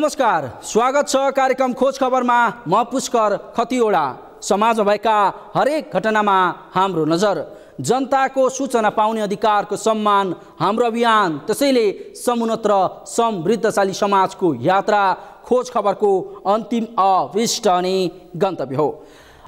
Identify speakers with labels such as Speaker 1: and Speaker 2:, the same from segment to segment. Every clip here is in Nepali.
Speaker 1: नमस्कार स्वागत छ कार्यक्रम खोज खबरमा म पुष्कर खतिवडा। समाजमा भएका हरेक घटनामा हाम्रो नजर। जनताको सूचना पाउने अधिकारको सम्मान हाम्रो अभियान त्यसैले समुन्नत र समृद्धशाली समाजको यात्रा खोज खबरको अन्तिम अविष्ट अनि गन्तव्य हो।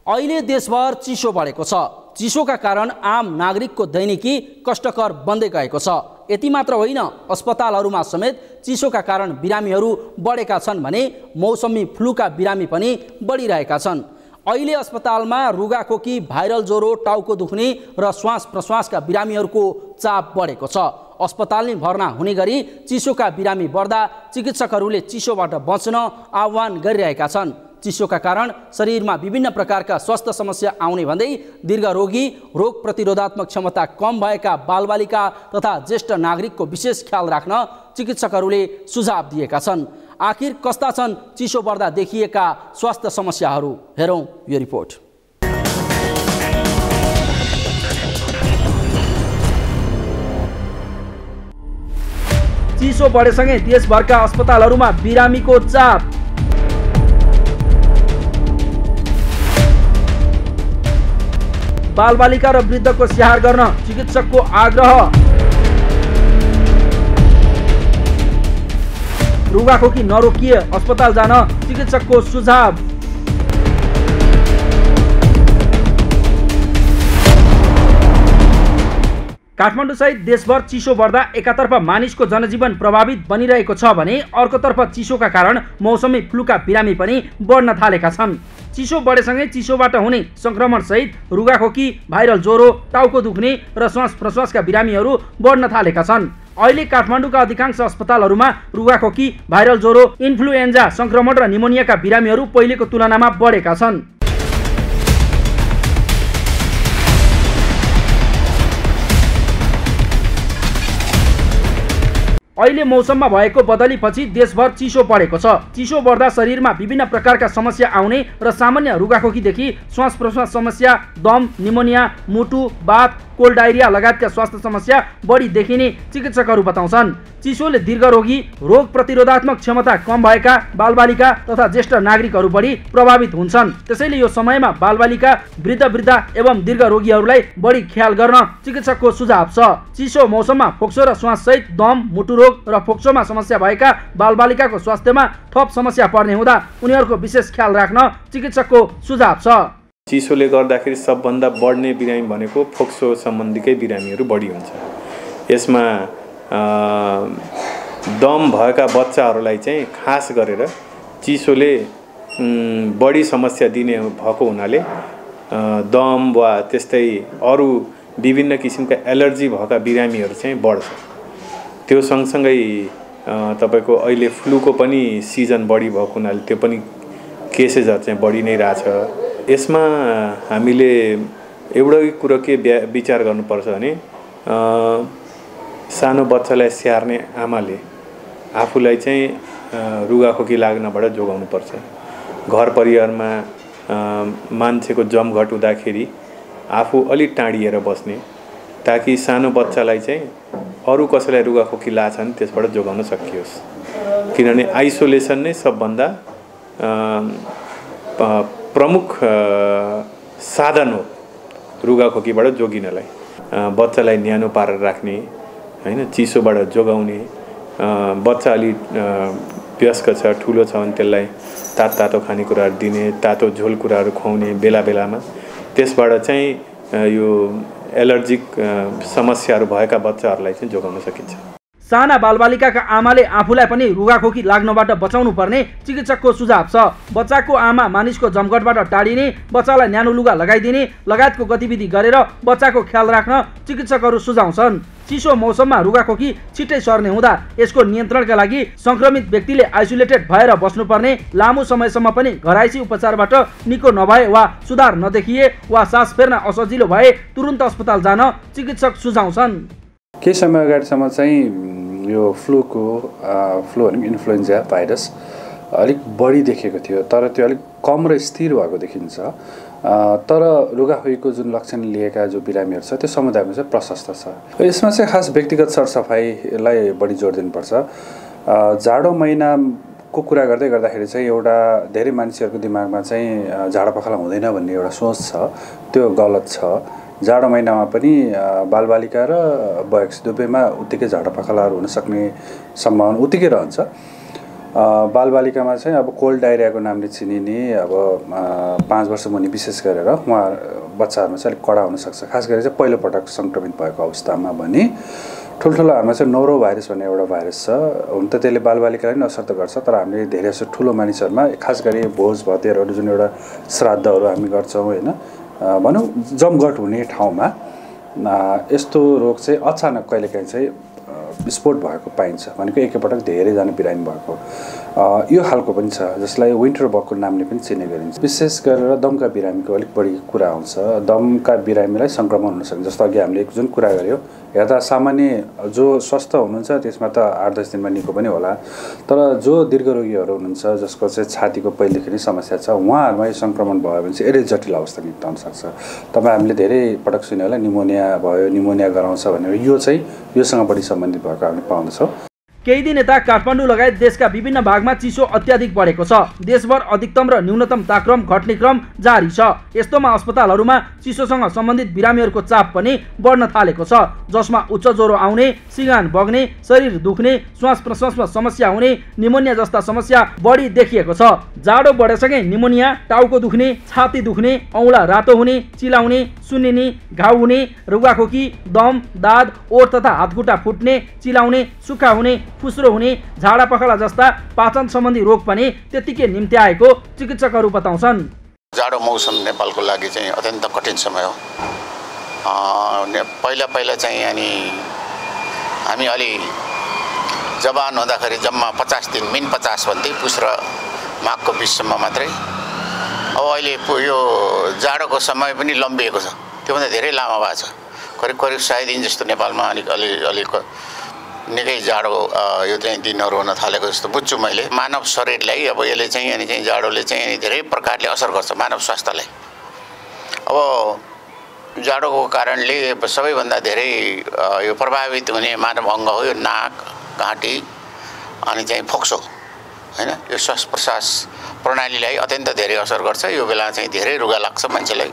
Speaker 1: अहिले देशभर चिसो बढेको छ। चिसोका कारण आम नागरिकको दैनिकी कष्टकर बन्दै गएको छ। यति मात्र होइन अस्पतालहरूमा समेत चिसोका कारण बिरामीहरू बढेका छन् भने मौसमी फ्लूका बिरामी पनि बढिरहेका छन्। अहिले अस्पतालमा रुगाखोकी भाइरल ज्वरो टाउको दुख्ने र श्वास प्रश्वासका बिरामीहरूको चाप बढेको छ। अस्पताल नै भर्ना हुने गरी चिसोका बिरामी बढ्दा चिकित्सकहरूले चिसोबाट बच्न आह्वान गरिरहेका छन्। चिसोका कारण शरीरमा विभिन्न प्रकारका स्वास्थ्य समस्या आउने भन्दै दीर्घरोगी रोग प्रतिरोधात्मक क्षमता कम भएका बालबालिका तथा ज्येष्ठ नागरिकको विशेष ख्याल राख्न चिकित्सकहरूले सुझाव दिएका छन्। आखिर कस्ता छन् चिसो बढ्दा देखिएका स्वास्थ्य समस्याहरू? हेरौँ यो रिपोर्ट। चिसो बढेसँगै देशभरका अस्पतालहरूमा बिरामीको चाप। बालबालिका र वृद्धको स्याहार गर्न चिकित्सकको आग्रह। रुगाखोकी नरोकिए अस्पताल जान चिकित्सकको सुझाव। काठमाडौँ सहित देशभर चिसो बढ्दा एकातर्फ मानिसको जनजीवन प्रभावित बनिरहेको छ भने अर्कोतर्फ चिसोका कारण मौसमी फ्लूका बिरामी पनि बढ्न थालेका छन्। चिसो बढेसँगै चिसोबाट हुने सङ्क्रमणसहित रुगाखोकी भाइरल ज्वरो टाउको दुख्ने र श्वास प्रश्वासका बिरामीहरू बढ्न थालेका छन्। अहिले काठमाडौँका अधिकांश अस्पतालहरूमा रुगाखोकी भाइरल ज्वरो इन्फ्लुएन्जा सङ्क्रमण र निमोनियाका बिरामीहरू पहिलेको तुलनामा बढेका छन्। अहिले मौसममा भएको बदलीपछि देशभर चिसो बढेको छ। चिसो बढ्दा शरीरमा विभिन्न प्रकारका समस्या आउने र सामान्य रुगाखोकीदेखि श्वास प्रश्वास समस्या दम निमोनिया मुटु बाथ कोल्ड डायरिया लगायतका स्वास्थ्य समस्या बढी देखिने चिकित्सकहरू बताउँछन्। चिसोले दीर्घरोगी रोग प्रतिरोधात्मक क्षमता कम भएका बालबालिका तथा ज्येष्ठ नागरिकहरू बढी प्रभावित हुन्छन्। त्यसैले यो समयमा बालबालिका वृद्ध वृद्ध एवं दीर्घ रोगीहरूलाई बढी ख्याल गर्न चिकित्सकको सुझाव छ। चिसो मौसममा फोक्सो र श्वास सहित दम मुटु रोग र फोक्सोमा समस्या भएका बालबालिकाको स्वास्थ्यमा थप समस्या पर्ने हुँदा उनीहरूको विशेष ख्याल राख्न चिकित्सकको सुझाव छ।
Speaker 2: चिसोले गर्दाखेरि सबभन्दा बढ्ने बिरामी भनेको फोक्सो सम्बन्धीकै बिरामीहरू बढी हुन्छ। यसमा दम भएका बच्चाहरूलाई चाहिँ खास गरेर चिसोले बढी समस्या दिने भएको हुनाले दम वा त्यस्तै अरू विभिन्न किसिमका एलर्जी भएका बिरामीहरू चाहिँ बढ्छ। त्यो सँगसँगै तपाईँको अहिले फ्लूको पनि सिजन बढी भएको हुनाले त्यो पनि केसेसहरू चाहिँ बढी नै रहेछ। यसमा हामीले एउटै कुरो के विचार गर्नुपर्छ भने सानो बच्चालाई स्याहार्ने आमाले आफूलाई चाहिँ रुगाखोकी लाग्नबाट जोगाउनुपर्छ। घर परिवारमा मान्छेको जमघट हुँदाखेरि आफू अलिक टाढिएर बस्ने ताकि सानो बच्चालाई चाहिँ अरू कसैलाई रुगाखोकी लाछ भने त्यसबाट जोगाउन सकियोस्। किनभने आइसोलेसन नै सबभन्दा प्रमुख साधन हो रुगाखोकीबाट जोगिनलाई। बच्चालाई न्यानो पारेर राख्ने होइन चिसोबाट जोगाउने बच्चा अलि व्यस्क छ ठुलो छ भने त्यसलाई तातो तातो खानेकुराहरू दिने तातो झोल कुराहरू खुवाउने बेला बेलामा। त्यसबाट चाहिँ यो एलर्जिक समस्याहरू भएका बच्चाहरूलाई चाहिँ जोगाउन सकिन्छ।
Speaker 1: साना बालबालिकाका आमाले आफूलाई पनि रुगाखोकी लाग्नबाट बचाउनु पर्ने चिकित्सकको सुझाव छ। बच्चाको आमा मानिसको जमघटबाट टाढिने बच्चालाई न्यानो लुगा लगाइदिने लगायतको गतिविधि गरेर बच्चाको ख्याल राख्न चिकित्सकहरू सुझाउँछन्। चिसो मौसममा रुगाखोकी छिट्टै सर्ने हुँदा यसको नियन्त्रणका लागि सङ्क्रमित व्यक्तिले आइसोलेटेड भएर बस्नुपर्ने लामो समयसम्म पनि घराइसी उपचारबाट निको नभए वा सुधार नदेखिए वा सास फेर्न असजिलो भए तुरुन्त अस्पताल जान चिकित्सक सुझाउँछन्।
Speaker 3: केही समय अगाडिसम्म चाहिँ यो फ्लूको फ्लू भनेको इन्फ्लुएन्जा भाइरस अलिक बढी देखेको थियो तर त्यो अलिक कम र स्थिर भएको देखिन्छ। तर रुगाखोकीको जुन लक्षण लिएका जो बिरामीहरू छ त्यो समुदायमा चाहिँ प्रशस्त छ। यसमा चाहिँ खास व्यक्तिगत सरसफाइलाई बढी जोड दिनुपर्छ। जाडो महिना को कुरा गर्दै गर्दाखेरि चाहिँ एउटा धेरै मान्छेहरूको दिमागमा चाहिँ अ, झाडा पखाला हुँदैन भन्ने एउटा सोच छ। त्यो गलत छ। जाडो महिनामा पनि बालबालिका र वयस्क दुवैमा उत्तिकै झाडा पखालाहरू हुन सक्ने सम्भावना उत्तिकै रहन्छ। बालबालिकामा चाहिँ अब कोल्ड डाइरियाको नामले चिनिने अब पाँच वर्ष मुनि विशेष गरेर उहाँ बच्चाहरूमा चाहिँ अलिक कडा हुनसक्छ खास गरी चाहिँ पहिलोपटक सङ्क्रमित भएको अवस्थामा भने ठुल्ठुलोहरूमा चाहिँ नोरो भाइरस भन्ने एउटा भाइरस छ। हुन त त्यसले बालबालिकालाई पनि असर त गर्छ तर हामीले धेरै जस्तो ठुलो मानिसहरूमा खास गरी भोज भतेरहरू जुन एउटा श्राद्धहरू हामी गर्छौँ होइन भनौँ जमघट हुने ठाउँमा यस्तो रोग चाहिँ अचानक कहिलेकाहीँ चाहिँ विस्फोट भएको पाइन्छ भनेको एकैपटक धेरैजना बिरामी भएको यो खालको पनि छ जसलाई विन्टर बगको नामले पनि चिने गरिन्छ। विशेष गरेर दमका बिरामीको अलिक बढी कुरा आउँछ। दमका बिरामीलाई सङ्क्रमण हुन सक्छ जस्तो अघि हामीले जुन कुरा गऱ्यौँ हेर्दा सामान्य जो स्वस्थ हुनुहुन्छ त्यसमा त आठ दस दिनमा निको पनि होला तर जो दीर्घरोगीहरू हुनुहुन्छ जसको चाहिँ छातीको पहिलेदेखि नै समस्या छ उहाँहरूमा यो सङ्क्रमण भयो भने चाहिँ यसले जटिल अवस्था निम्ताउन सक्छ। तपाईँ हामीले धेरै पटक सुन्यो होला निमोनिया भयो निमोनिया गराउँछ भनेर यो चाहिँ योसँग बढी सम्बन्धित भएको हामीले पाउँदछौँ
Speaker 1: केही दिन यता काठमाडौँ लगायत देशका विभिन्न भागमा चिसो अत्याधिक बढेको छ। देशभर अधिकतम र न्यूनतम तापक्रम घट्ने क्रम जारी छ। यस्तोमा अस्पतालहरूमा चिसोसँग सम्बन्धित बिरामीहरूको चाप पनि बढ्न थालेको छ जसमा उच्च ज्वरो आउने सिगान बग्ने शरीर दुख्ने श्वास प्रश्वासमा समस्या हुने निमोनिया जस्ता समस्या बढी देखिएको छ। जाडो बढेसँगै निमोनिया टाउको दुख्ने छाती दुख्ने औँला रातो हुने चिलाउने सुन्निने घाउ हुने रुगाखोकी दम दाद ओठ तथा हातखुट्टा फुट्ने चिलाउने सुक्खा हुने फुस्रो हुने झाडा पखाला जस्ता पाचन सम्बन्धी रोग पनि त्यत्तिकै आएको चिकित्सकहरू बताउँछन्।
Speaker 4: जाडो मौसम नेपालको लागि चाहिँ अत्यन्त कठिन समय हो। पहिला पहिला चाहिँ अनि हामी अलि जवान हुँदाखेरि जम्मा पचास दिन मिन पचास भन्थे पुस र माघको बिचसम्म मात्रै। अब अहिले यो जाडोको समय पनि लम्बिएको छ। त्योभन्दा धेरै लामो भएको छ। करिब करिब सय दिन जस्तो नेपालमा अलिक अलि अलिक निकै जाडो यो चाहिँ दिनहरू हुन थालेको जस्तो बुझ्छु मैले। मानव शरीरलाई अब यसले चाहिँ अनि चाहिँ जाडोले चाहिँ धेरै प्रकारले असर गर्छ मानव स्वास्थ्यलाई। अब जाडोको कारणले सबैभन्दा धेरै यो प्रभावित हुने मानव अङ्ग हो यो नाक घाँटी अनि चाहिँ फोक्सो होइन? यो श्वास प्रश्वास प्रणालीलाई अत्यन्त धेरै असर गर्छ। यो बेला चाहिँ धेरै रुगा लाग्छ मान्छेलाई।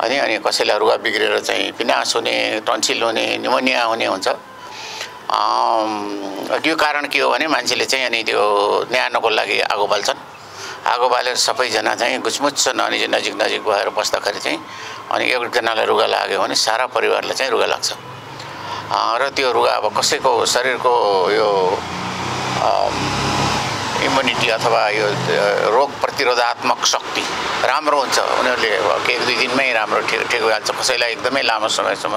Speaker 4: अनि अनि कसैलाई रुगा बिग्रेर चाहिँ पिनास हुने टन्सिल हुने निमोनिया हुने हुन्छ। यो कारण के हो भने मान्छेले चाहिँ अनि त्यो न्यानोको लागि आगो बाल्छन्। आगो बालेर सबैजना चाहिँ गुचमुच्च अनि नजिक नजिक भएर बस्दाखेरि चाहिँ अनि एकजनालाई रुगा लाग्यो भने सारा परिवारलाई चाहिँ रुगा लाग्छ। र त्यो रुगा अब कसैको शरीरको यो इम्युनिटी अथवा यो रोग प्रतिरोधात्मक शक्ति राम्रो हुन्छ। उनीहरूले एक दुई दिनमै राम्रो ठिक ठिक भइहाल्छ कसैलाई एकदमै लामो समयसम्म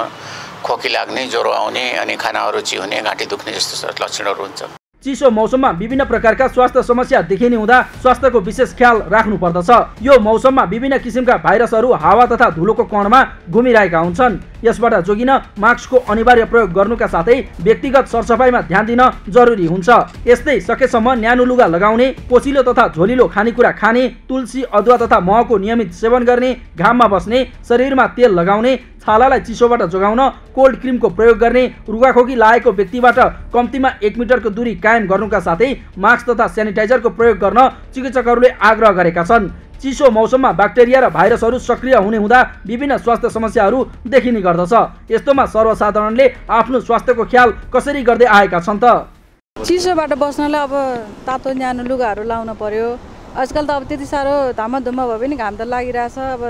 Speaker 4: खोकी लाग्ने ज्वरो आउने अनि खाना अरुचि हुने घाँटी दुख्ने जस्तो लक्षणहरू हुन्छ।
Speaker 1: चिसो मौसममा विभिन्न प्रकारका स्वास्थ्य समस्या देखिने हुँदा स्वास्थ्यको विशेष ख्याल राख्नु पर्दछ। यो मौसममा विभिन्न किसिमका भाइरसहरू हावा तथा धुलोको कणमा घुमिरहेका हुन्छन्। यसबाट जोगिन मास्कको अनिवार्य प्रयोग गर्नुका साथै व्यक्तिगत सरसफाइमा ध्यान दिन जरुरी हुन्छ। यस्तै सकेसम्म न्यानो लुगा लगाउने पोसिलो तथा झोलिलो खानेकुरा खाने तुलसी अदुवा तथा महको नियमित सेवन गर्ने घाममा बस्ने शरीरमा तेल लगाउने छालालाई चिसोबाट जोगाउन कोल्ड क्रिमको प्रयोग गर्ने रुगाखोकी लागेको व्यक्तिबाट कम्तीमा एक मिटरको दूरी कायम गर्नुका साथै मास्क तथा सेनिटाइजरको प्रयोग गर्न चिकित्सकहरूले आग्रह गरेका छन्। चिसो मौसममा ब्याक्टेरिया र भाइरसहरू सक्रिय हुने हुँदा विभिन्न स्वास्थ्य समस्याहरू देखिने गर्दछ। यस्तोमा सर्वसाधारणले आफ्नो स्वास्थ्यको ख्याल कसरी गर्दै आएका छन् त?
Speaker 5: चिसोबाट बस्नलाई अब तातो न्यानो लुगाहरू लाउनु पर्यो। आजकल त अब त्यति साह्रो घाममा धुम्म भए पनि घाम त लागिरहेछ। अब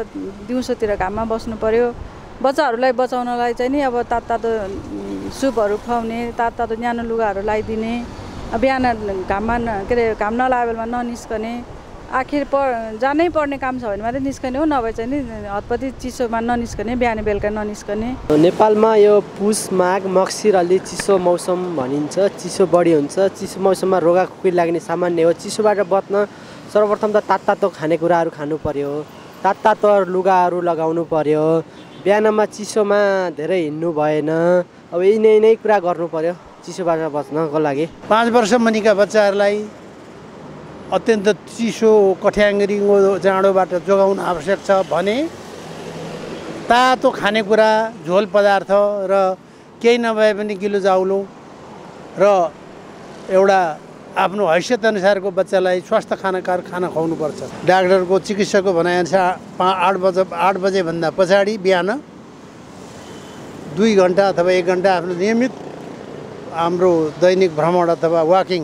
Speaker 5: दिउँसोतिर घाममा बस्नु पर्यो। बच्चाहरूलाई बचाउनलाई चाहिँ नि अब तातो तातो सुपहरू खुवाउने तातो तातो न्यानो लुगाहरू लगाइदिने बिहान घाममा के अरे घाम नलागे बेलामा ननिस्कने आखिर प जानै पर्ने काम छ भने मात्रै निस्कने हो नभए चाहिँ नि हतपति चिसोमा ननिस्कने बिहान बेलुका ननिस्कने।
Speaker 6: नेपालमा यो पुस माघ मक्सिर अलि चिसो मौसम भनिन्छ। चिसो बढी हुन्छ। चिसो मौसममा रोगाखोकी लाग्ने सामान्य हो। चिसोबाट बच्न सर्वप्रथम त तात तातो खानेकुराहरू खानु पर्यो। तात तातो लुगाहरू लगाउनु पर्यो। बिहानमा चिसोमा धेरै हिँड्नु भएन। अब यही नै नै कुरा गर्नु पर्यो चिसोबाट बच्नको लागि।
Speaker 7: पाँच वर्ष मुनिका बच्चाहरूलाई अत्यन्त चिसो कठ्याङ्ग्रिङ्गो जाडोबाट जोगाउन आवश्यक छ भने तातो खानेकुरा झोल पदार्थ र केही नभए पनि गिलो जाउलो र एउटा आफ्नो हैसियत अनुसारको बच्चालाई स्वास्थ्य खानाकार खाना खुवाउनुपर्छ। डाक्टरको चिकित्सकको भनाइअनुसार पा आठ बजे आठ बजेभन्दा पछाडि बिहान दुई घन्टा अथवा एक घन्टा आफ्नो नियमित हाम्रो दैनिक भ्रमण अथवा वाकिङ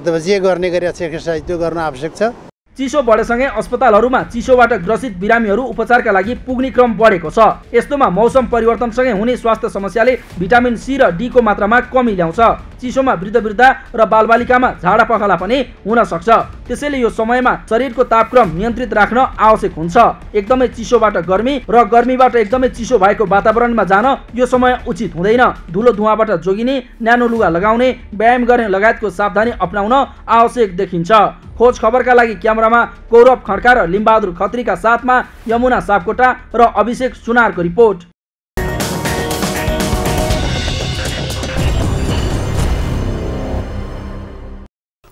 Speaker 7: अथवा जे गर्ने गरेका छ एक्सर्साइज त्यो गर्न आवश्यक छ।
Speaker 1: चिसो बढेसँगै अस्पतालहरूमा चिसोबाट ग्रसित बिरामीहरू उपचारका लागि पुग्ने क्रम बढेको छ। यस्तोमा मौसम परिवर्तनसँगै हुने स्वास्थ्य समस्याले भिटामिन सी र डीको मात्रामा कमी ल्याउँछ। चिसोमा वृद्ध वृद्ध र बालबालिकामा झाडा पखाला पनि हुन सक्छ। त्यसैले यो समयमा शरीरको तापक्रम नियन्त्रित राख्न आवश्यक हुन्छ। एकदमै चिसोबाट गर्मी र गर्मीबाट एकदमै चिसो भएको वातावरणमा जान यो समय उचित हुँदैन। धुलो धुवाबाट जोगिने न्यानो लुगा लगाउने व्यायाम गर्ने लगायतको सावधानी अप्नाउन आवश्यक देखिन्छ। खोज खबरका लागि क्यामेरामा कौरव खड्का र लिम्बहादुर खत्रीका साथमा यमुना सापकोटा र अभिषेक सुनारको रिपोर्ट।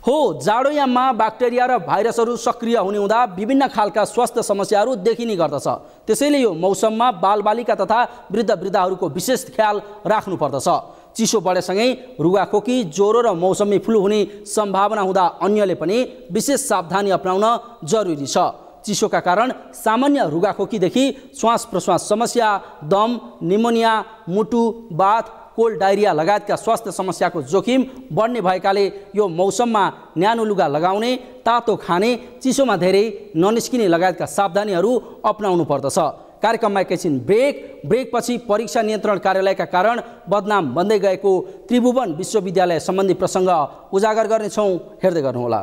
Speaker 1: हो जाडोयाममा ब्याक्टेरिया र भाइरसहरू सक्रिय हुने हुँदा विभिन्न खालका स्वास्थ्य समस्याहरू देखिने गर्दछ। त्यसैले यो मौसममा बालबालिका तथा वृद्ध वृद्धाहरूको विशेष ख्याल राख्नुपर्दछ चिसो बढेसँगै रुगाखोकी ज्वरो र मौसमी फ्लू हुने सम्भावना हुँदा अन्यले पनि विशेष सावधानी अप्नाउन जरुरी छ। चिसोका कारण सामान्य रुगाखोकीदेखि श्वास प्रश्वास समस्या दम निमोनिया मुटु बाथ कोल्ड डायरिया लगायतका स्वास्थ्य समस्याको जोखिम बढ्ने भएकाले यो मौसममा न्यानो लुगा लगाउने तातो खाने चिसोमा धेरै ननिस्किने लगायतका सावधानीहरू अप्नाउनु पर्दछ। कार्यक्रममा एकैछिन ब्रेक। ब्रेकपछि परीक्षा नियन्त्रण कार्यालयका कारण बदनाम बन्दै गएको त्रिभुवन विश्वविद्यालय सम्बन्धी प्रसङ्ग उजागर गर्नेछौँ। हेर्दै गर्नुहोला।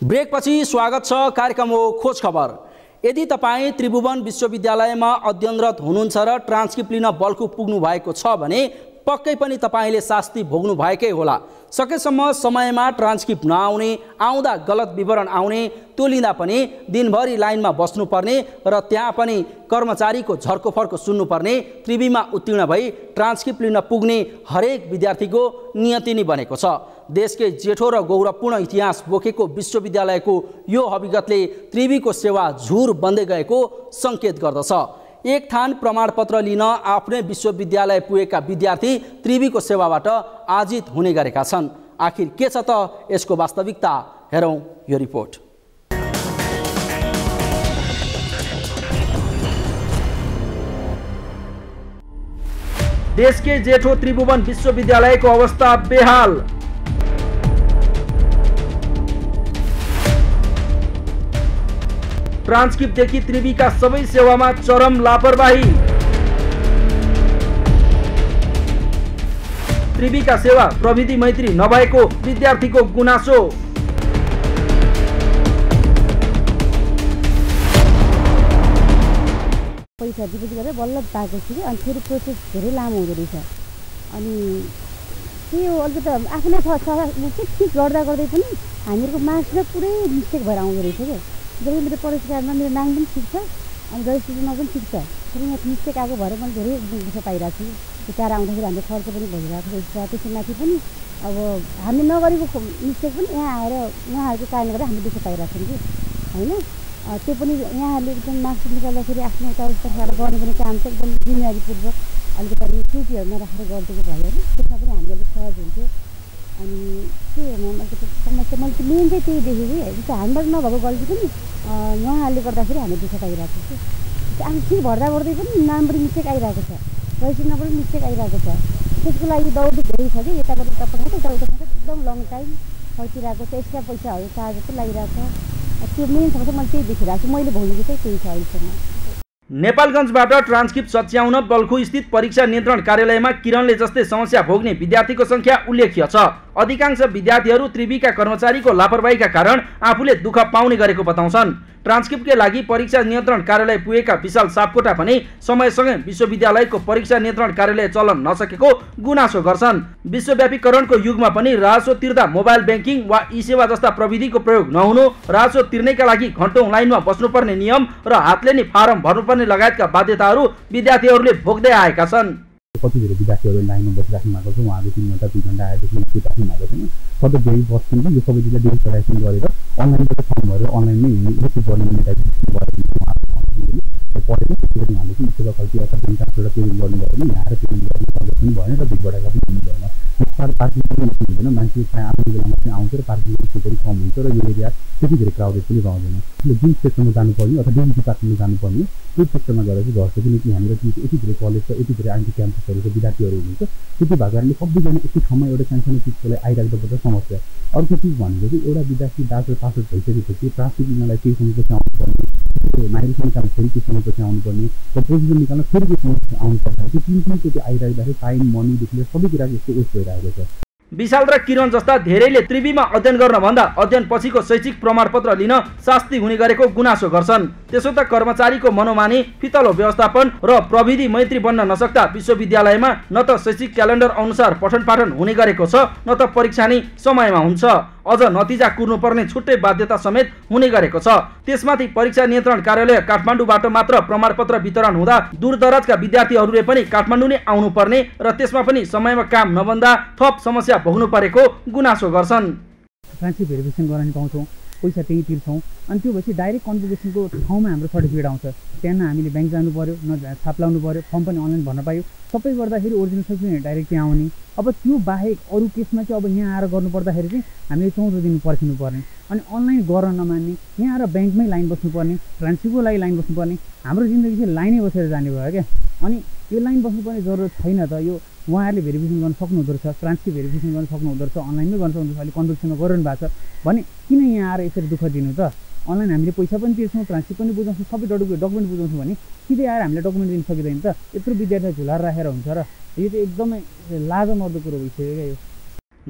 Speaker 1: ब्रेकपछि स्वागत छ। कार्यक्रम हो खोज खबर यदि तपाईँ त्रिभुवन विश्वविद्यालयमा अध्ययनरत हुनुहुन्छ र ट्रान्सक्रिप्ट लिन बल्कु पुग्नु भएको छ भने पक्कै पनि तपाईँले शास्ति भोग्नु भएकै होला। सकेसम्म समयमा ट्रान्सक्रिप्ट नआउने आउँदा गलत विवरण आउने त्यो लिँदा पनि दिनभरि लाइनमा बस्नुपर्ने र त्यहाँ पनि कर्मचारीको झर्को फर्को सुन्नुपर्ने त्रिवीमा उत्तीर्ण भई ट्रान्सक्रिप्ट लिन पुग्ने हरेक विद्यार्थीको नियति नै बनेको छ। देशकै जेठो र गौरवपूर्ण इतिहास बोकेको विश्वविद्यालयको यो हविगतले त्रिवीको सेवा झुर बन्दै गएको सङ्केत गर्दछ। एक थान प्रमाणपत्र लिन आफ्नै विश्वविद्यालय पुगेका विद्यार्थी त्रिवीको सेवाबाट आजित हुने गरेका छन्। आखिर के छ त यसको वास्तविकता? हेरौँ यो रिपोर्ट। देशकै जेठो त्रिभुवन विश्वविद्यालयको अवस्था बेहाल। ट्रान्सक्रिप्टदेखि त्रिवीका सबै सेवामा चरम लापरवाही। त्रिवीका सेवा प्रविधि मैत्री नभएको विद्यार्थीको गुनासो।
Speaker 8: पैसा डिपोजिट गरेर बल्ल पाएको छु कि अनि फेरि प्रोसेस धेरै लामो हुँदो रहेछ। अनि त्यही हो अलिकति आफ्नै के ठिक गर्दा गर्दै पनि हामीहरूको मार्क्स चाहिँ पुरै मिस्टेक भएर आउँदो रहेछ क्या जब मेरो प्रवेश मेरो नाम पनि ठिक छ अनि रजिस्ट्रेसनमा पनि ठिक छ। फेरि यहाँ मिस्टेक आएको भएर मैले धेरै दुःख पाइरहेको छु। टाढा आउँदाखेरि हाम्रो खर्च पनि भइरहेको रहेछ। त्यसको माथि पनि अब हामीले नगरेको मिस्टेक पनि यहाँ आएर उहाँहरूको कारणले गर्दा हामीले दुःख पाइरहेको छौँ कि होइन? त्यो पनि यहाँहरूले एकदम मार्क्स निकाल्दाखेरि आफ्नो तर्फबाट गर्ने पनि काम चाहिँ एकदम जिम्मेवारीपूर्वक अलिकति त्रुटिहरू नराखेर गरिदिएको भयो होइन? त्यसमा पनि हामीले अलिक सहज हुन्थ्यो। अनि के हो अलिकति समस्या मैले मेन चाहिँ त्यही देखेँ कि जस्तो हामीबाट नभएको गल्ती पनि उहाँहरूले गर्दाखेरि हामी दुःख पाइरहेको छु। आफ्नो ठिक भर्दा भर्दै पनि नाम पनि मिस्टेक आइरहेको छ। रजिस्ट्रेसनमा पनि मिस्टेक आइरहेको छ। त्यसको लागि दौडी धेरै छ कि यताबाट उता पठाएको एकदम लङ टाइम फर्किरहेको छ। एक्स्ट्रा पैसाहरू चार्ज पनि लागिरहेको छ। त्यो मेन समस्या मैले त्यही देखिरहेको छु। मैले भोगेको चाहिँ त्यही छ अहिलेसम्म।
Speaker 1: नेपालगञ्जबाट ट्रान्सक्रिप्ट सच्याउन बल्खु स्थित परीक्षा नियन्त्रण कार्यालयमा किरणले जस्तै समस्या भोग्ने विद्यार्थीको सङ्ख्या उल्लेख्य छ। अधिकांश विद्यार्थीहरू त्रिवीका कर्मचारीको लापरवाहीका कारण आफूले दुःख पाउने गरेको बताउँछन्। ट्रान्सक्रिप्टकै लागि परीक्षा नियन्त्रण कार्यालय पुगेका विशाल सापकोटा पनि समयसँगै विश्वविद्यालयको परीक्षा नियन्त्रण कार्यालय चलन नसकेको गुनासो गर्छन्। विश्वव्यापीकरणको युगमा पनि राजस्व तिर्दा मोबाइल ब्याङ्किङ वा ई सेवा जस्ता प्रविधिको प्रयोग नहुनु राजस्व तिर्नैका लागि घन्टौँ लाइनमा बस्नुपर्ने नियम र हातले नै फारम भर्नुपर्ने लगायतका बाध्यताहरू विद्यार्थीहरूले भोग्दै आएका छन्।
Speaker 9: कति विद्यार्थीहरू लाइनमा बसिराख्नु भएको छ उहाँहरू तिन घन्टा दुई घन्टा त्यो राख्नु भएको छैन। सधैँ धेरै बस्छन् यो सबै चिजलाई डिजिटलाइजेसन गरेर अनलाइनबाट फर्म भएर अनलाइनमै रिसिभ गर्ने मोनिटाइजेसन गरेर उहाँहरू पढेन त्यसरी उहाँले चाहिँ सेवा खल्ती ब्याङ्क ट्रान्सफरबाट पेमेन्ट गर्नुभयो भने यहाँ पेमेन्ट गर्नु सकेको पनि भएन र बिचबाट पनि हुनु भएन पार्किङ पनि हुँदैन मान्छे आफ्नो बेलामा चाहिँ आउँछ र पार्किङ पनि कम हुन्छ र यो एरिया त्यति धेरै क्राउडेड पनि रहँदैन जुन सेक्टरमा जानुपर्ने अथवा डिग्री डिपार्टमेन्टमा जानुपर्ने त्यो सेक्टरमा गएर चाहिँ घट्छ किनकि यहाँनिर यति धेरै कलेज छ यति धेरै आइटी क्याम्पसहरूको विद्यार्थीहरू हुनुहुन्छ त्यति भएको कारणले सबैजना एकै ठाउँमा एउटा सानसानो चिजकोलाई आइराख्दा पर्छ समस्या अर्को चिज भनेको एउटा विद्यार्थी डाक्टर पास आउट भइसकेपछि लिनलाई केही आउनुपर्ने माइग्रेसन निकाल्न फेरि केही समयपछि आउनुपर्ने। र पोजिसन निकाल्न फेरि केही समयपछि आउनुपर्छ। त्यो तिन तिनचोटि आइराख्दाखेरि टाइम मनीदेखि लिएर सबै कुराको यस्तो वेस्ट भइरहेको छ।
Speaker 1: विशाल र किरण जस्ता धेरैले त्रिवीमा अध्ययन गर्न भन्दा अध्ययन पछिको शैक्षिक प्रमाणपत्र लिन शास्ति हुने गरेको गुनासो गर्छन्। त्यसो त कर्मचारीको मनोमानी फितलो व्यवस्थापन र प्रविधि मैत्री बन्न नसक्दा विश्वविद्यालयमा न त शैक्षिक क्यालेन्डर अनुसार पठन पाठन हुने गरेको छ न त परीक्षा नै समयमा हुन्छ। अझ नतिजा कुर्नुपर्ने छुट्टै बाध्यता समेत हुने गरेको छ। त्यसमाथि परीक्षा नियन्त्रण कार्यालय काठमाडौँबाट मात्र प्रमाणपत्र वितरण हुँदा दूरदराजका विद्यार्थीहरूले पनि काठमाडौँ नै आउनु पर्ने र त्यसमा पनि समयमा काम नभन्दा थप समस्या भोग्नु परेको गुनासो गर्छन्।
Speaker 9: पैसा त्यहीँ तिर्छौँ अनि त्यो भएपछि डाइरेक्ट कन्भोकेसनको ठाउँमा हाम्रो सर्टिफिकेट आउँछ। त्यहाँ हामीले ब्याङ्क जानु पऱ्यो न छाप लाउनु पऱ्यो फर्म पनि अनलाइन भर्न पायो। सबै गर्दाखेरि ओरिजिनल सर्टिफिकेट डाइरेक्ट त्यहाँ आउने। अब त्यो बाहेक अरू केसमा चाहिँ अब यहाँ आएर गर्नुपर्दाखेरि चाहिँ हामीले चौध दिन पर्खिनु पर्ने अनि अनलाइन गर्न नमान्ने यहाँ आएर ब्याङ्कमै लाइन बस्नुपर्ने ट्रान्सफरको लागि लाइन बस्नुपर्ने। हाम्रो जिन्दगी चाहिँ लाइनै बसेर जाने भयो क्या। अनि यो लाइन बस्नुपर्ने जरुरत छैन त। यो उहाँहरूले भेरिफिकेसन गर्न सक्नुहुँदो रहेछ ट्रान्सक्रिप्ट भेरिफिकेसन गर्न सक्नुहुँदो रहेछ अनलाइनमै गर्न सक्नुहुँदो रहेछ अहिले कन्भर्सेसनमा गरिरहनु भएको छ भने किन यहाँ आएर यसरी दुःख दिनु त? अनलाइन हामीले पैसा पनि तिर्छौँ ट्रान्सक्रिप्ट पनि बुझाउँछौँ सबै डकुमेन्ट डकुमेन्ट बुझाउँछौँ भने सिधै आएर हामीले डकुमेन्ट दिन सकिँदैन त? यत्रो विद्यार्थी झुलाएर राखेर हुन्छ र यो चाहिँ एकदमै लाज मर्दो कुरो भइसक्यो क्या यो।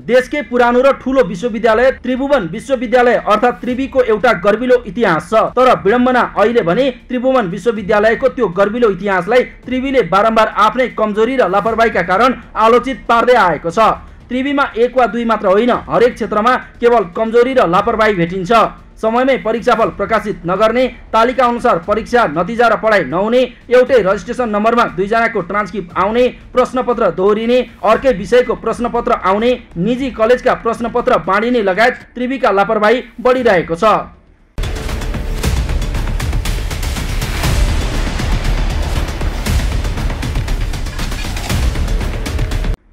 Speaker 1: देशकै पुरानो र ठुलो विश्वविद्यालय त्रिभुवन विश्वविद्यालय अर्थात् त्रिवीको एउटा गर्विलो इतिहास छ। तर विडम्बना अहिले भने त्रिभुवन विश्वविद्यालयको त्यो गर्विलो इतिहासलाई त्रिवीले बारम्बार आफ्नै कमजोरी र लापरवाहीका कारण आलोचित पार्दै आएको छ। त्रिवीमा एक वा दुई मात्र होइन। हरेक क्षेत्रमा केवल कमजोरी र लापरवाही भेटिन्छ। समयमै परीक्षाफल प्रकाशित नगर्ने तालिका अनुसार परीक्षा नतिजा र पढाइ नहुने एउटै रजिस्ट्रेसन नम्बरमा दुईजनाको ट्रान्सक्रिप्ट आउने प्रश्नपत्र दोहोरिने अर्कै विषयको प्रश्नपत्र आउने निजी कलेजका प्रश्नपत्र बाँडिने लगायत त्रिवीका लापरवाही बढिरहेको छ।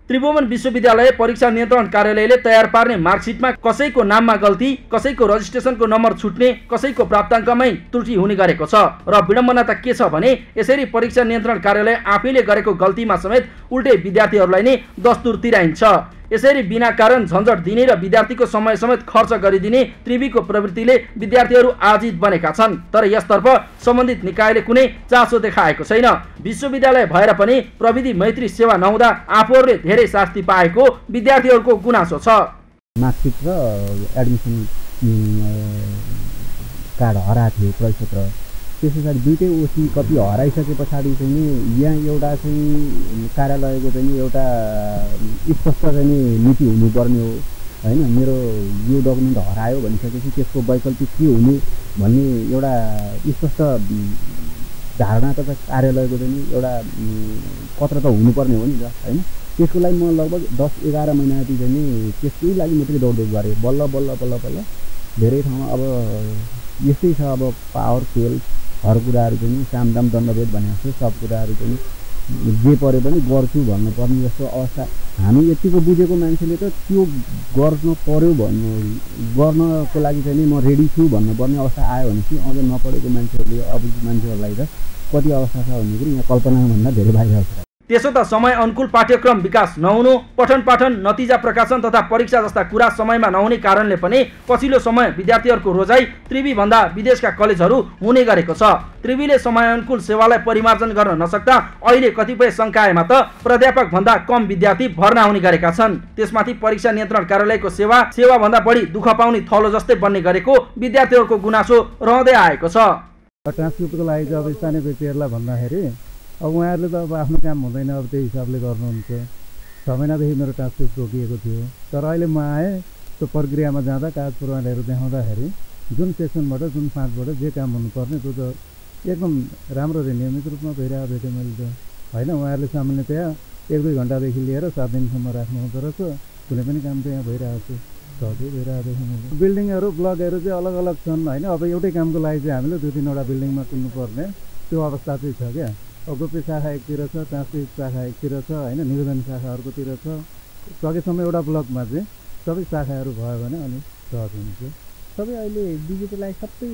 Speaker 1: त्रिभुवन विश्वविद्यालय परीक्षा नियन्त्रण कार्यालयले तयार पार्ने मार्कसिटमा कसैको नाममा गल्ती कसैको रजिस्ट्रेसनको नम्बर छुट्ने कसैको प्राप्ताङ्कमै त्रुटि हुने गरेको छ। र विडम्बना त के छ भने यसरी परीक्षा नियन्त्रण कार्यालय आफैले गरेको गल्तीमा समेत उल्टे विद्यार्थीहरूलाई नै दस्तुर तिराइन्छ। यसरी बिना कारण झन्झट दिने र विद्यार्थीको समय समेत खर्च गरिदिने त्रिवीको प्रवृत्तिले विद्यार्थीहरू आजित बनेका छन्। तर यसतर्फ सम्बन्धित निकायले कुनै चासो देखाएको छैन। विश्वविद्यालय भएर पनि प्रविधि मैत्री सेवा नहुँदा आफूहरूले धेरै शास्ति पाएको विद्यार्थीहरूको गुनासो छ।
Speaker 9: मार्कसिट र एडमिसन कार्ड हराएको थियो प्रवेश त्यस पछाडि दुइटै ओसी कपी हराइसके पछाडि चाहिँ नि यहाँ एउटा चाहिँ कार्यालयको चाहिँ एउटा स्पष्ट चाहिँ नि नीति हुनुपर्ने हो। होइन मेरो यो डकुमेन्ट हरायो भनिसकेपछि त्यसको वैकल्पिक के हुने भन्ने एउटा स्पष्ट धारणा त कार्यालयको चाहिँ एउटा पत्र त हुनुपर्ने हो नि त होइन? त्यसको लागि म लगभग दस एघार महिनादेखि चाहिँ नि त्यसकै लागि मात्रै दौडदौड गरेँ। बल्ल बल्ल बल्ल बल्ल धेरै ठाउँमा अब यस्तै छ अब पावर सेल हर कुराहरू पनि सामदाम दण्डभेद भने जस्तो सब कुराहरू पनि जे परे पनि गर्छु भन्नुपर्ने जस्तो अवस्था। हामी यतिको बुझेको मान्छेले त त्यो गर्नु पऱ्यो भन्नु गर्नको लागि चाहिँ नि म रेडी छु भन्नुपर्ने अवस्था आयो भने चाहिँ अझ नपढेको मान्छेहरूले अब मान्छेहरूलाई त कति अवस्था छ भन्ने कुरो यहाँ कल्पनाभन्दा धेरै बाहिर छ
Speaker 1: त्यसो त समय अनुकूल पाठ्यक्रम विकास नहुनु पठन पाठन नतिजा प्रकाशन तथा परीक्षा जस्ता कुरा समयमा नहुने कारणले पनि पछिल्लो समय विद्यार्थीहरूको रोजाइ त्रिवीभन्दा विदेशका कलेजहरू हुने गरेको छ। त्रिवीले समयानुकूल सेवालाई परिमार्जन गर्न नसक्दा अहिले कतिपय सङ्कायमा त प्राध्यापक भन्दा कम विद्यार्थी भर्ना हुने गरेका छन्। त्यसमाथि परीक्षा नियन्त्रण कार्यालयको सेवा सेवाभन्दा बढी दुःख पाउने थलो जस्तै बन्ने गरेको विद्यार्थीहरूको गुनासो रहँदै आएको छ।
Speaker 10: ट्रान्सक्रिप्टको लागि चाहिँ अब स्थानीय व्यक्तिहरूलाई भन्दाखेरि अब उहाँहरूले त अब आफ्नो काम हुँदैन अब त्यही हिसाबले गर्नुहुन्छ। छ महिनादेखि मेरो ट्रान्सक्रिप्ट रोकिएको थियो। तर अहिले म आएँ त्यो प्रक्रियामा जाँदा कागज प्रमाणहरू देखाउँदाखेरि जुन सेक्सनबाट जुन पाँचबाट जे काम हुनुपर्ने त्यो त एकदम राम्रो र नियमित रूपमा भइरहेको भेटेँ मैले त। होइन उहाँहरूले सामान्यतया एक दुई घन्टादेखि लिएर सात दिनसम्म राख्नु हुँदो रहेछ। कुनै पनि काम चाहिँ यहाँ भइरहेको छ। सहजै भइरहेको देखिन्छ बिल्डिङहरू ब्लकहरू चाहिँ अलग अलग छन् होइन? अब एउटै कामको लागि चाहिँ हामीले दुई तिनवटा बिल्डिङमा कुद्नुपर्ने त्यो अवस्था चाहिँ छ क्या। गोप्य शाखा एकतिर छ ट्रान्सपोर्ट शाखा एकतिर छ होइन निवेदन शाखा अर्कोतिर छ। सकेसम्म एउटा ब्लकमा चाहिँ सबै शाखाहरू भयो भने अलिक सहज हुन्छ
Speaker 9: सबै अहिले डिजिटलाइज सबै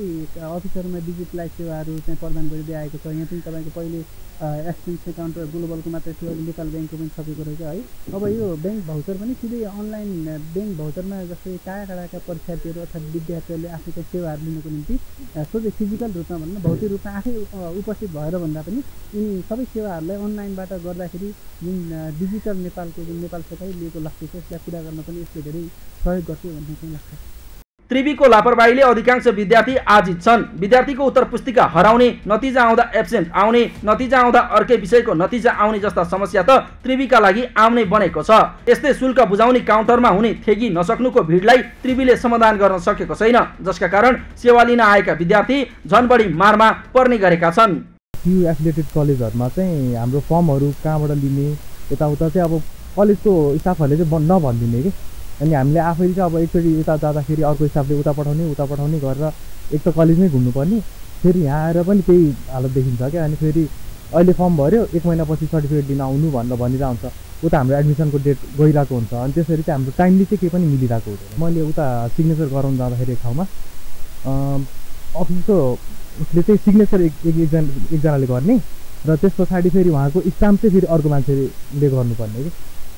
Speaker 9: अफिसहरूमा डिजिटलाइज सेवाहरू चाहिँ प्रदान गरिँदै आएको छ। यहाँ पनि तपाईँको पहिले एक्सचेन्ज काउन्टर ग्लोबलको मात्रै थियो अहिले नेपाल ब्याङ्कको पनि थपेको रहेछ है। अब यो ब्याङ्क भाउचर पनि सिधै अनलाइन ब्याङ्क भाउचरमा जस्तै टाढा टाढाका परीक्षार्थीहरू अथवा विद्यार्थीहरूले आफ्नो चाहिँ सेवाहरू लिनको निम्ति सोझै फिजिकल रूपमा भनौँ भौतिक रूपमा आफै उपस्थित भएर भन्दा पनि यिनी सबै सेवाहरूलाई अनलाइनबाट गर्दाखेरि जुन डिजिटल नेपालको जुन नेपाल सरकारले लिएको लक्ष्य छ यसलाई पुरा गर्न पनि यसले धेरै सहयोग गर्छ भन्ने चाहिँ लाग्छ।
Speaker 1: त्रिवीको लापरवाहीले अधिकांश विद्यार्थी आजित छन्। विद्यार्थीको उत्तर पुस्तिका हराउने नतिजा आउँदा एब्सेन्ट आउने नतिजा आउँदा अर्कै विषयको नतिजा आउने जस्ता समस्या त त्रिवीका लागि आउनै बनेको छ। यस्तै शुल्क बुझाउने काउन्टरमा हुने थेगी नसक्नुको भिडलाई त्रिवीले समाधान गर्न सकेको छैन जसका कारण सेवा लिन आएका विद्यार्थी झन बढी मारमा पर्ने गरेका छन्।
Speaker 11: फ्यु एफिलेटेड कलेजहरूमा चाहिँ हाम्रो फर्महरू कहाँबाट लिने यताउता चाहिँ अब कलेजको स्टाफहरूले चाहिँ नभनिदिने कि? अनि हामीले आफैले चाहिँ अब एकचोटि उता जाँदाखेरि अर्को स्टाफले उता पठाउने उता पठाउने गरेर एक त कलेजमै घुम्नुपर्ने फेरि यहाँ आएर पनि त्यही हालत देखिन्छ क्या। अनि फेरि अहिले फर्म भऱ्यो एक महिनापछि सर्टिफिकेट दिन आउनु भनेर भनिरहेको हुन्छ उता हाम्रो एडमिसनको डेट गइरहेको हुन्छ। अनि त्यसरी चाहिँ हाम्रो टाइमली चाहिँ केही पनि मिलिरहेको हुँदैन। मैले उता सिग्नेचर गराउनु जाँदाखेरि एक ठाउँमा अफिसको उसले चाहिँ सिग्नेचर एक एकजना एकजनाले गर्ने। र त्यस पछाडि फेरि उहाँको स्टाम्प चाहिँ फेरि अर्को मान्छेले गर्नुपर्ने कि।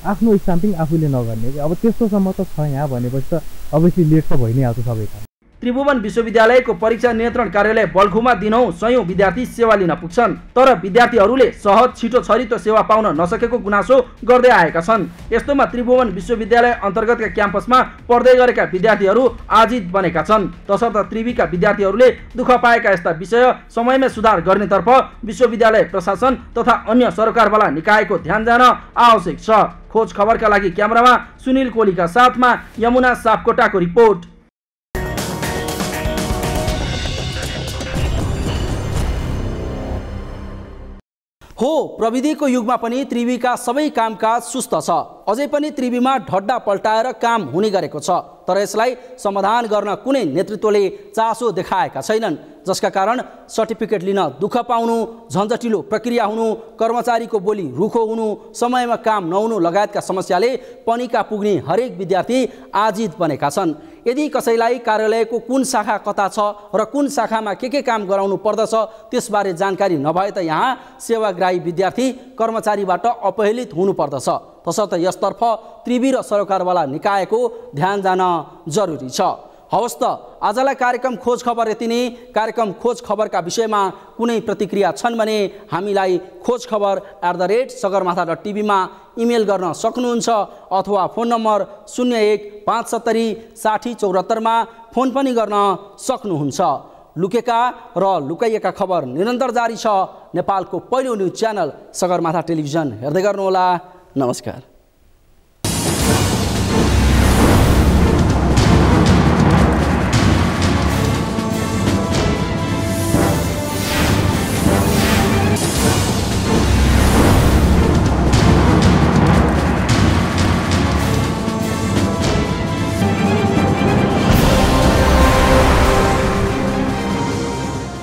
Speaker 11: आफ्नो स्टाम्पिङ आफूले नगर्ने अब त्यस्तोसम्म त छ यहाँ भनेपछि त अभियसली लेट त भइ नै हाल्छ सबै काम
Speaker 1: त्रिभुवन विश्वविद्यालयको परीक्षा नियन्त्रण कार्यालय बल्खुमा दिनौँ सयौँ विद्यार्थी सेवा लिन पुग्छन् तर विद्यार्थीहरूले सहज छिटो छरितो सेवा पाउन नसकेको गुनासो गर्दै आएका छन् यस्तोमा त्रिभुवन विश्वविद्यालय अन्तर्गतका क्याम्पसमा पढ्दै गरेका विद्यार्थीहरू आजित बनेका छन् तसर्थ त्रिवीका विद्यार्थीहरूले दुःख पाएका यस्ता विषय समयमै सुधार गर्नेतर्फ विश्वविद्यालय प्रशासन तथा अन्य सरकारवाला निकायको ध्यान जान आवश्यक छ खोज खबरका लागि क्यामेरामा सुनिल कोलीका साथमा यमुना सापकोटाको रिपोर्ट हो प्रविधिको युगमा पनि त्रिवीका सबै कामकाज सुस्त छ। अझै पनि त्रिवीमा ढड्डा पल्टाएर काम हुने गरेको छ तर यसलाई समाधान गर्न कुनै नेतृत्वले चासो देखाएका छैनन्। जसका कारण सर्टिफिकेट लिन दुःख पाउनु झन्झटिलो प्रक्रिया हुनु कर्मचारीको बोली रुखो हुनु समयमा काम नहुनु लगायतका समस्याले पनिका पुग्ने हरेक विद्यार्थी आजित बनेका छन्। यदि कसैलाई कार्यालयको कुन शाखा कता छ र कुन शाखामा के के काम गराउनु पर्दछ त्यसबारे जानकारी नभए त यहाँ सेवाग्राही विद्यार्थी कर्मचारीबाट अपहेलित हुनुपर्दछ तसर्थ यसतर्फ त्रिवी र सरकारवाला निकायको ध्यान जान जरुरी छ। हवस् त आजलाई कार्यक्रम खोज खबर यति नै। कार्यक्रम खोज खबरका विषयमा कुनै प्रतिक्रिया छन् भने हामीलाई Khoj Khabar at the rate Sagarmatha dot टिभीमा इमेल गर्न सक्नुहुन्छ अथवा फोन नम्बर शून्य एक पाँच सत्तरी साठी चौहत्तरमा फोन पनि गर्न सक्नुहुन्छ। लुकेका र लुकाइएका खबर निरन्तर जारी छ। नेपालको पहिलो न्युज च्यानल सगरमाथा टेलिभिजन। हेर्दै गर्नुहोला। नमस्कार।